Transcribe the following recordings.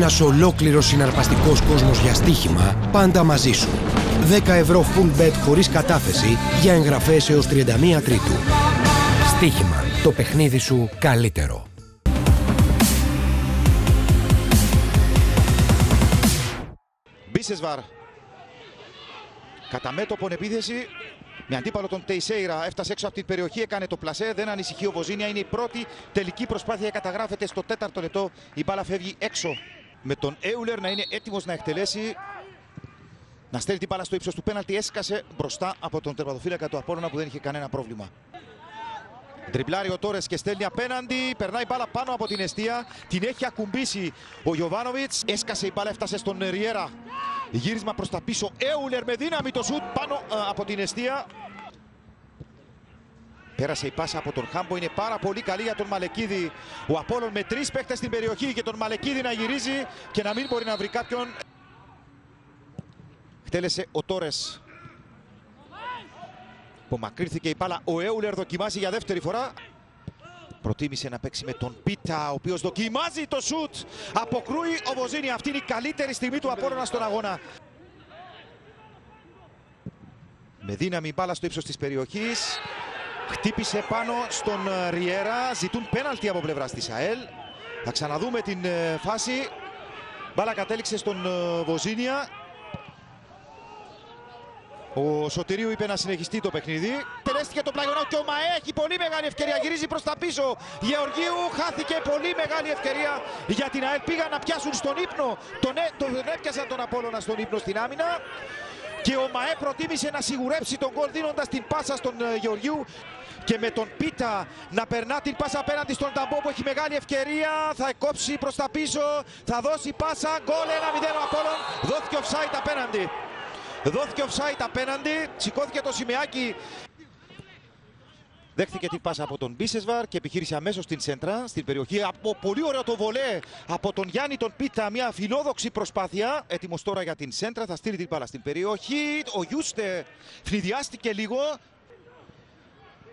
Ένας ολόκληρος συναρπαστικός κόσμος για στοίχημα, πάντα μαζί σου. 10 ευρώ full bet χωρίς κατάθεση για εγγραφές έως 31 Τρίτου. Στοίχημα. Το παιχνίδι σου καλύτερο. Μπίσεσβαρ. Κατά μέτωπον επίθεση. Με αντίπαλο τον Τεϊσέιρα έφτασε έξω από την περιοχή, έκανε το πλασέ. Δεν ανησυχεί ο Βοζίνια. Είναι η πρώτη τελική προσπάθεια. Καταγράφεται στο τέταρτο λεπτό. Η μπάλα φεύγει έξω. Με τον Έουλερ να είναι έτοιμος να εκτελέσει. Να στέλνει την μπάλα στο ύψος του πέναλτι. Έσκασε μπροστά από τον τερματοφύλακα του Απόλλωνα που δεν είχε κανένα πρόβλημα. Τριπλάρει ο Τόρες και στέλνει απέναντι. Περνάει μπάλα πάνω από την αιστεία. Την έχει ακουμπήσει ο Γιωβάνοβιτς. Έσκασε η μπάλα, έφτασε στον Ριέρα. Γύρισμα προς τα πίσω. Έουλερ με δύναμη το σουτ πάνω α, από την αιστεία. Πέρασε η πάσα από τον Χάμπο. Είναι πάρα πολύ καλή για τον Μαλεκίδη. Ο Απόλλων με τρεις παίχτες στην περιοχή και τον Μαλεκίδη να γυρίζει και να μην μπορεί να βρει κάποιον. Χτέλεσε ο Τόρες Απομακρύνθηκε η μπάλα. Ο Έουλερ δοκιμάζει για δεύτερη φορά. Προτίμησε να παίξει με τον Πίτα, ο οποίος δοκιμάζει το σουτ. Αποκρούει ο Βοζίνη. Αυτή είναι η καλύτερη στιγμή του Απόλλωνα στον αγώνα. Με δύναμη μπάλα στο ύψος της περιοχής. Χτύπησε πάνω στον Ριέρα. Ζητούν πέναλτι από πλευρά της ΑΕΛ. Θα ξαναδούμε την ε, φάση. Μπάλα κατέληξε στον ε, Βοζίνια. Ο Σωτηρίου είπε να συνεχιστεί το παιχνίδι. Τελέστηκε το πλάγιο και ο Μαέ έχει πολύ μεγάλη ευκαιρία. Γυρίζει προς τα πίσω. Γεωργίου χάθηκε πολύ μεγάλη ευκαιρία για την ΑΕΛ. Πήγαν να πιάσουν στον ύπνο. Τον, έ, τον έπιασαν τον Απόλλωνα στον ύπνο στην άμυνα. Και ο Μαέ προτίμησε να σιγουρέψει τον γκολ δίνοντας την πάσα στον uh, Γεωργίου. Και με τον Πίτα να περνά την πάσα απέναντι στον Ταμπό που έχει μεγάλη ευκαιρία. Θα κόψει προς τα πίσω. Θα δώσει πάσα. Γκολ 1-0 ο Απόλλων. Δόθηκε offside απέναντι. Δόθηκε offside απέναντι, σηκώθηκε το σημαίακι. Δέχθηκε την πάσα από τον Μπίσεσβαρ και επιχείρησε αμέσως στην σέντρα, στην περιοχή. Από πολύ ωραίο το βολέ από τον Γιάννη τον Πίτα. Μια φιλόδοξη προσπάθεια. Έτοιμος τώρα για την σέντρα. Θα στείλει την μπάλα στην περιοχή. Ο Γιούστε φνηδιάστηκε λίγο.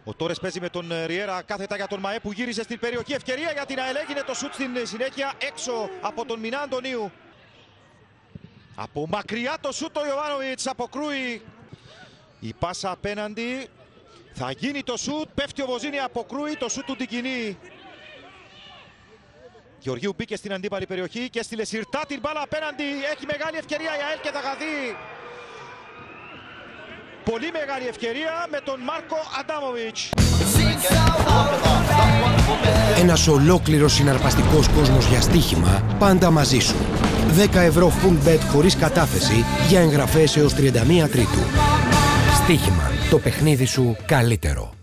Ο Τόρες παίζει με τον Ριέρα κάθετα για τον Μαέ που γύρισε στην περιοχή. Ευκαιρία για την ΑΕΛ έγινε το σουτ στην συνέχεια έξω από τον Μινά Αντωνίου. Από μακριά το σούτ ο Ιωβάνοβιτς αποκρούει. Η πάσα απέναντι. Θα γίνει το σούτ. Πέφτει ο Βοζίνη αποκρούει. Το σούτ του την κοινή. Γεωργίου μπήκε στην αντίπαλη περιοχή και έστειλε σιρτά την μπάλα απέναντι. Έχει μεγάλη ευκαιρία η ΑΕΛ και θα χαθεί. Πολύ μεγάλη ευκαιρία με τον Μάρκο Αντάμοβιτς. Ένας ολόκληρος συναρπαστικός κόσμος για στοίχημα, πάντα μαζί σου. 10 ευρώ full bet χωρίς κατάθεση για εγγραφές έως 31 Τρίτου. Στοίχημα. Το παιχνίδι σου καλύτερο.